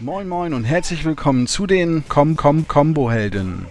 Moin Moin und herzlich willkommen zu den Com Com Combo Helden.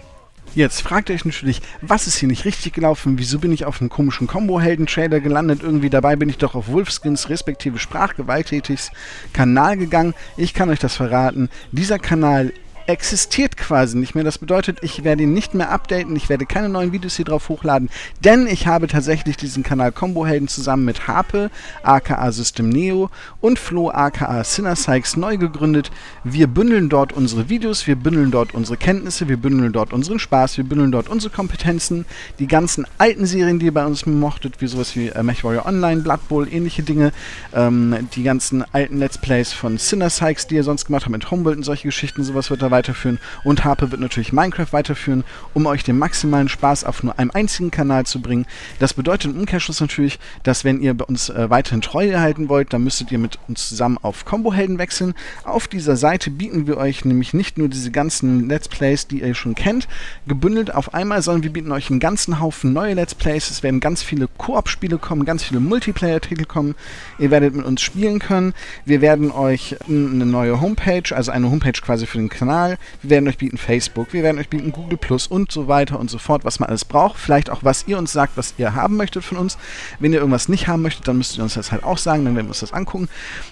Jetzt fragt ihr euch natürlich, was ist hier nicht richtig gelaufen? Wieso bin ich auf einem komischen Combo-Helden-Trailer gelandet? Irgendwie dabei bin ich doch auf Wolfskins respektive Sprachgewalttätigs Kanal gegangen. Ich kann euch das verraten. Dieser Kanal existiert quasi nicht mehr. Das bedeutet, ich werde ihn nicht mehr updaten, ich werde keine neuen Videos hier drauf hochladen, denn ich habe tatsächlich diesen Kanal Combo Helden zusammen mit Harpe, aka System Neo und Flo, aka Sinner neu gegründet. Wir bündeln dort unsere Videos, wir bündeln dort unsere Kenntnisse, wir bündeln dort unseren Spaß, wir bündeln dort unsere Kompetenzen, die ganzen alten Serien, die ihr bei uns mochtet, wie sowas wie äh, MechWarrior Online, Blood Bowl, ähnliche Dinge, ähm, die ganzen alten Let's Plays von Sinner die ihr sonst gemacht habt mit Humboldt und solche Geschichten, sowas wird dabei weiterführen und Harpe wird natürlich Minecraft weiterführen, um euch den maximalen Spaß auf nur einem einzigen Kanal zu bringen. Das bedeutet im Umkehrschluss natürlich, dass wenn ihr bei uns äh, weiterhin treu erhalten wollt, dann müsstet ihr mit uns zusammen auf Combo-Helden wechseln. Auf dieser Seite bieten wir euch nämlich nicht nur diese ganzen Let's Plays, die ihr schon kennt, gebündelt auf einmal, sondern wir bieten euch einen ganzen Haufen neue Let's Plays. Es werden ganz viele Koop-Spiele kommen, ganz viele Multiplayer-Titel kommen. Ihr werdet mit uns spielen können. Wir werden euch eine neue Homepage, also eine Homepage quasi für den Kanal, Kanal, wir werden euch bieten Facebook, wir werden euch bieten Google Plus und so weiter und so fort, was man alles braucht. Vielleicht auch, was ihr uns sagt, was ihr haben möchtet von uns. Wenn ihr irgendwas nicht haben möchtet, dann müsst ihr uns das halt auch sagen, dann werden wir uns das angucken.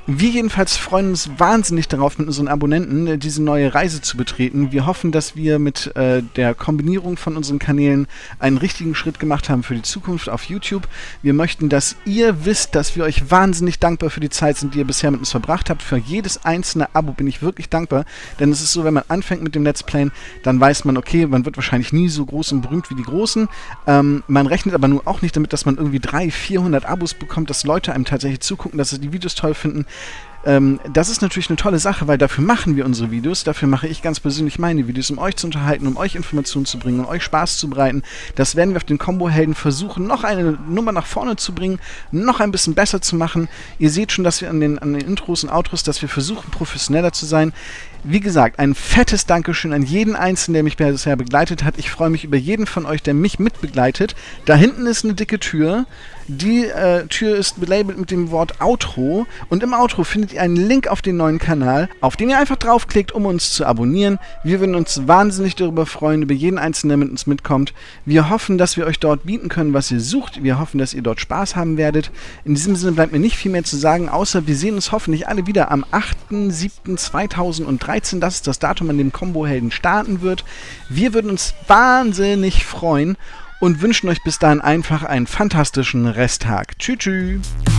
Wir jedenfalls freuen uns wahnsinnig darauf, mit unseren Abonnenten äh, diese neue Reise zu betreten. Wir hoffen, dass wir mit äh, der Kombinierung von unseren Kanälen einen richtigen Schritt gemacht haben für die Zukunft auf YouTube. Wir möchten, dass ihr wisst, dass wir euch wahnsinnig dankbar für die Zeit sind, die ihr bisher mit uns verbracht habt. Für jedes einzelne Abo bin ich wirklich dankbar, denn es ist so, wenn man anfängt mit dem Let's Playen, dann weiß man, okay, man wird wahrscheinlich nie so groß und berühmt wie die Großen. Ähm, man rechnet aber nur auch nicht damit, dass man irgendwie 300, 400 Abos bekommt, dass Leute einem tatsächlich zugucken, dass sie die Videos toll finden. Ähm, das ist natürlich eine tolle Sache, weil dafür machen wir unsere Videos. Dafür mache ich ganz persönlich meine Videos, um euch zu unterhalten, um euch Informationen zu bringen, um euch Spaß zu bereiten. Das werden wir auf den Combo-Helden versuchen, noch eine Nummer nach vorne zu bringen, noch ein bisschen besser zu machen. Ihr seht schon, dass wir an den, an den Intros und Outros, dass wir versuchen, professioneller zu sein. Wie gesagt, ein fettes Dankeschön an jeden Einzelnen, der mich bisher begleitet hat. Ich freue mich über jeden von euch, der mich mitbegleitet. Da hinten ist eine dicke Tür. Die äh, Tür ist belabelt mit dem Wort Outro und im Outro findet ihr einen Link auf den neuen Kanal, auf den ihr einfach draufklickt, um uns zu abonnieren. Wir würden uns wahnsinnig darüber freuen, über jeden Einzelnen, der mit uns mitkommt. Wir hoffen, dass wir euch dort bieten können, was ihr sucht. Wir hoffen, dass ihr dort Spaß haben werdet. In diesem Sinne bleibt mir nicht viel mehr zu sagen, außer wir sehen uns hoffentlich alle wieder am 8.7.2013. Das ist das Datum, an dem Combo-Helden starten wird. Wir würden uns wahnsinnig freuen und wünschen euch bis dahin einfach einen fantastischen Resttag. Tschüss. tschüss.